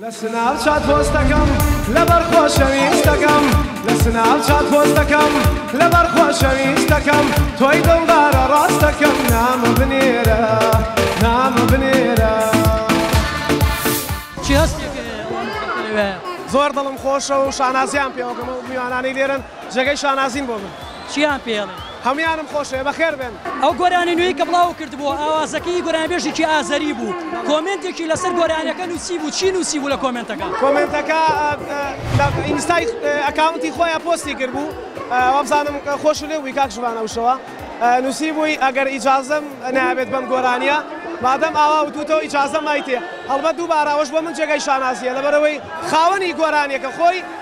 لە سناپ چات پۆست دەکەم لەبەر خۆشەویستەکەم لە سناپ چات پۆست دەکەم لەبەر خۆشەویستەکەم تۆی دڵدارە ڕاستەکەم نامە بنێرە نامە بنێرە چی هەست زۆر دڵم خۆشە و شانازیان پێوەکەمە میوانانی لێرن جێگەی شانازین بۆ من چیان پێڵێ. هەمویانم خۆشەوێ بەخێر بێن. ئەو گۆرانی نوێی کە بڵاوو کردبووە ئاوازەکەی ی گۆرانیبێژێکی ئازەری بوو کۆمێنتێکی لەسەر گۆرانیەکە نوسیبوو چی نوسیبوو لە کۆمێنتەکە؟ کۆمێنتەکە لە ئینستای ئەکاونتی خۆیا پۆستی کردبوو وابزانم خۆشی لێ بووی کاک ژوان ئەو شەوە نوسیبووی ئەگەر ئیجازەم نەیابێت بەم گۆرانیە مادەم ئاوا وتوتەوە ئیجازەم ئایتێ هەڵبەت دووبارە ئەوەش بۆ من جێگای شانازیە لەبەرئەوەی خاوەنی گۆرانیەکە خۆی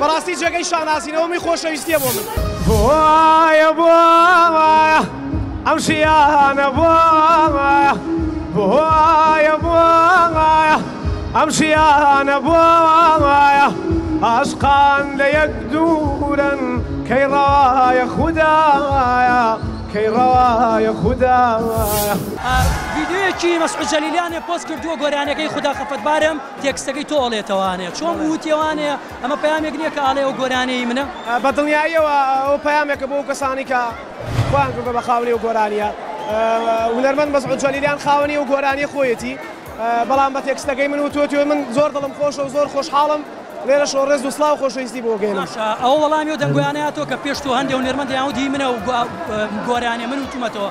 بەڕاستی جێگەی شانازینەو ئەمی خۆشەویستیە بۆ من. بۆمایە بۆمایە ئەم ژیانە بۆمایە بۆمایە بۆمایە ئەم ژیانە بۆمایە ئاشقان لە یەک دوورن کەی ڕەوایە خودایە کەی ڕەوایە خودایە. ڤیدیۆیەکی مەسعود جەلیلیانێ پۆست کردووە گۆرانیەکەی خودا خەفەتبارم. تێکستەکەی تۆ ئەڵێ تە وانە یە چۆن بوو تێ وانە یە ئەمە پەیامێک نیە کە ئاڵێ ئەو گۆرانیە ی منە. بە دڵنیاییەوە ئەوە پەیامێکە بۆ ئەو کەسانەی کە خۆیان کردووە بە خاوەنی ئەو گۆرانییە. هونەرمەند مەسعود جەلیلیان خاوەنی ئەو گۆرانییە خۆیەتی، بەڵام بە تێکستەکەی من و تۆ تێ من زۆر دڵم خۆشە و زۆر خۆشحاڵم لێرەشەوە ڕێز و سڵاو و خۆشەویستی بۆ گەیەنم. باشە ئەوە وەڵامی ئەو دەنگۆیانەیە تۆ کە پێش تۆ هەندێ هونەرمەند دەیان وت هی منە و گۆرانیە من وتوومەتەوە.